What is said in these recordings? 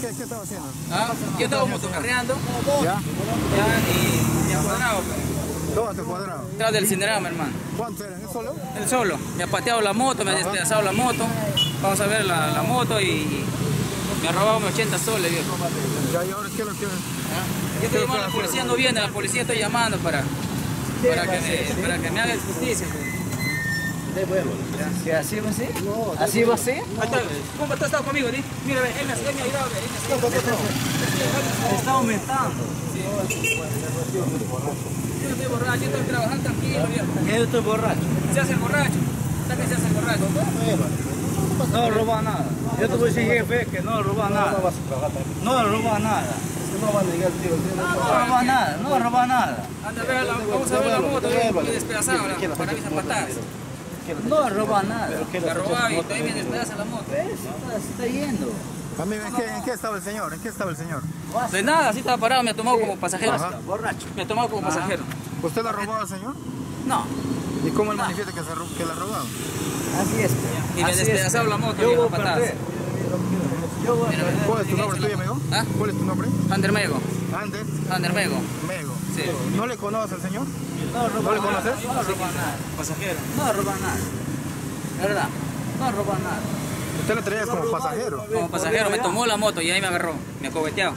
qué, qué estaba haciendo? ¿Ah? Yo estaba motocarreando ¿Ya? ya, y me ha cuadrado, pues, ¿Dónde te cuadrado? detrás del cinerama, hermano. ¿Cuánto eran? ¿Es solo? Él solo. Me ha pateado la moto, me ha despedazado la moto. Vamos a ver la, la moto y me ha robado mis 80 soles, viejo. Ya, ¿y ahora qué es lo que...? Yo estoy llamando, la policía no viene, la policía estoy llamando para, para, que, me, para que me haga justicia. Pues. ¿Que así va a ser? ¿Así va a ser? Ahí está, ¿Cómo tú has estado conmigo? Mira, él me, ha ayudado. Está aumentando. Yo no estoy borracho, yo estoy trabajando tranquilo, yo estoy borracho. Se hace el borracho. ¿Sabes que se hace el borracho? No roba nada. Yo te voy a decir, jefe, que no roba nada. No roba nada. No roba nada, no roba nada. Anda, vamos a ver la moto, despedazado, la, para mis patadas. No roba nada. Me ha robado y todavía me despedaza la moto. ¿Ves? Está, se está yendo. Amigo, ¿en qué, ¿en qué estaba el señor? ¿En qué estaba el señor? De nada, así estaba parado, me ha tomado como pasajero. Ajá. Borracho. Me ha tomado como pasajero. ¿Usted la robó al señor? No. ¿Y cómo él manifiesta que, se que la robaron? Así es. Y me despedazado la moto, Yo viejo, voy a patadas. ¿Cuál es tu nombre tuyo, amigo? ¿Ah? ¿Cuál es tu nombre? Ander Mego. Ander Ander Mego. Mego. Sí. ¿No le conoce al señor? No roba ¿No le nada. conoces? No roba nada. Pasajero. No roba nada. ¿Verdad? No roba nada. Usted lo traía como pasajero. Como pasajero me tomó la moto y ahí me agarró, me ha cobeteado.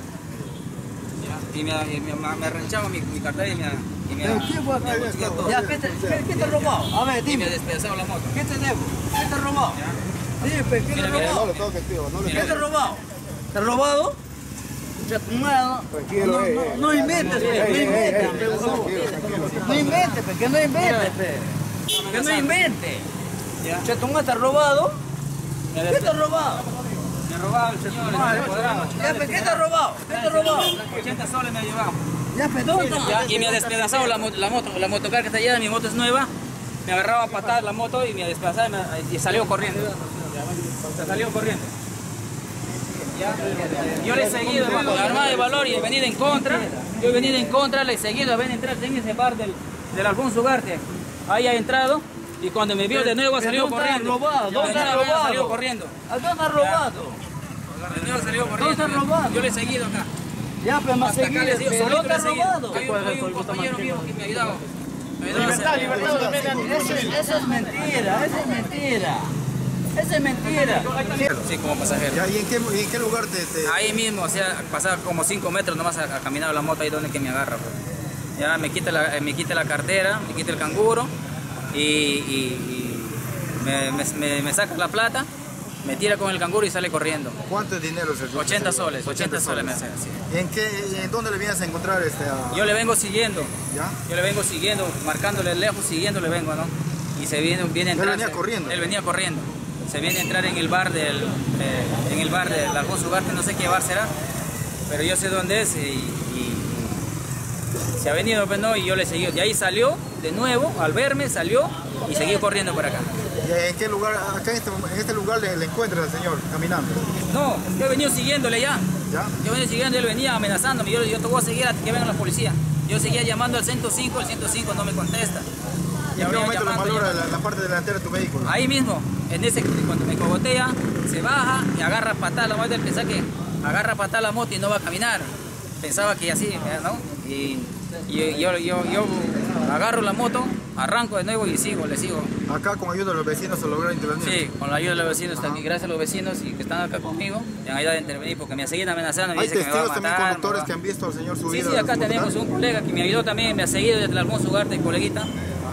Y me, y me, me, me ha arranchado mi, mi cartera y me ha, y me ¿Qué fue? me ha mochilado todo. Ya, ¿qué te, qué, qué te robado? A ver, Y me dime. ha despedazado la moto. ¿Qué te debo? ¿Qué te robado? Dime, pues, ¿qué te Mira, mira, robado? toques, tío. No ¿Qué te robado? ¿Te robado? Madre, Tranquilo, no, ey, no, ey. no inventes, pe, no inventes. No inventes, pe, que no inventes, pe. Que no inventes. Ha robado. Me ha ¿Qué te ha robado? me robado el cuadrado. Ya, pe, ¿qué te ha robado? ¿Qué te ha robado? 80 soles me ha llevado. Ya, pe, ¿dónde está? Y me ha despedazado la, la moto, la motocar que está allá, mi moto es nueva. Me agarraba a patar la moto y me ha despedazado y, me- y salió corriendo. Se salió corriendo. Yo le he seguido, hermano, la Armada de Valor y he venido en contra. Yo he venido en contra, le he seguido, a entrar en ese bar del, del Alfonso Ugarte. Ahí ha entrado y cuando me vio de nuevo ha ¿Pero salido corriendo. robado? ¿Dónde De ha robado? salió corriendo. ¿A dónde ha robado? De nuevo salió ¿Dónde corriendo. ha robado? Yo le he seguido acá. Ya, pe, más seguido, ¿dónde ha robado? Hay un, hay un compañero mío que me ha ayudado. Me ha ayudado a hacer- Eso, eso es mentira, eso es mentira. Eso es mentira. Sí, como pasajero. ¿Y en qué, y en qué lugar te, te- Ahí mismo, o sea, pasaba como 5 metros nomás a, a caminar la moto ahí donde que me agarra. pues. Ya me quita, la, eh, me quita la cartera, me quita el canguro y, y- y me, me- saca la plata, me tira con el canguro y sale corriendo. ¿Cuánto dinero se 80 soles, 80 soles me hace así. ¿Y en, qué, y en dónde le vienes a encontrar este a- Yo le vengo siguiendo, ¿Ya? yo le vengo siguiendo, marcándole lejos, siguiéndole vengo, ¿no? Y se viene, viene Él venía corriendo. Él venía corriendo. Se viene a entrar en el bar del, eh, en el bar del Alfonso Ugarte, no sé qué bar será, pero yo sé dónde es y, y se ha venido, pues, ¿no? y yo le seguí. De ahí salió de nuevo, al verme, salió y siguió corriendo por acá. ¿Y en qué lugar, acá en este, en este lugar le, le encuentras al señor caminando? No, yo he venido siguiéndole ya. ¿Ya? Yo venía siguiendo, él venía amenazándome. Yo, yo te voy a seguir hasta que vengan los policías. Yo seguía llamando al 105, el 105 no me contesta. ¿Y en qué venía momento llamando, valora la, la parte delantera de tu vehículo? Ahí mismo, en ese, cuando me cogotea, se baja y agarra patada la moto. Pensaba que agarra patada la moto y no va a caminar. Pensaba que así, ¿no? Y, y yo, yo, yo agarro la moto, arranco de nuevo y sigo, le sigo. Acá con ayuda de los vecinos se logró intervenir. Sí, con la ayuda de los vecinos también, gracias a los vecinos y que están acá conmigo, me han ayudado a intervenir porque me seguían amenazando, me Hay dicen que me va a testigos también matar. conductores que han visto al señor Sí, subir sí, a acá tenemos un colega que me ayudó también, me ha seguido desde el Alfonso Ugarte, coleguita,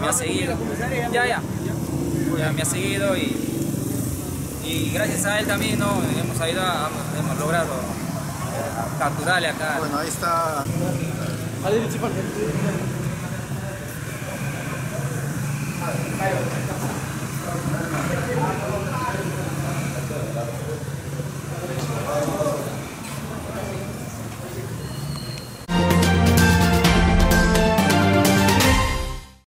me ha seguido. Ya, ya, ya me ha seguido y, y gracias a él también ¿no? hemos ayudado, hemos logrado eh, capturarle acá. Bueno, ahí está.